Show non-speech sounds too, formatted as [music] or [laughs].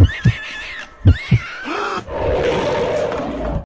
Thank [laughs] you.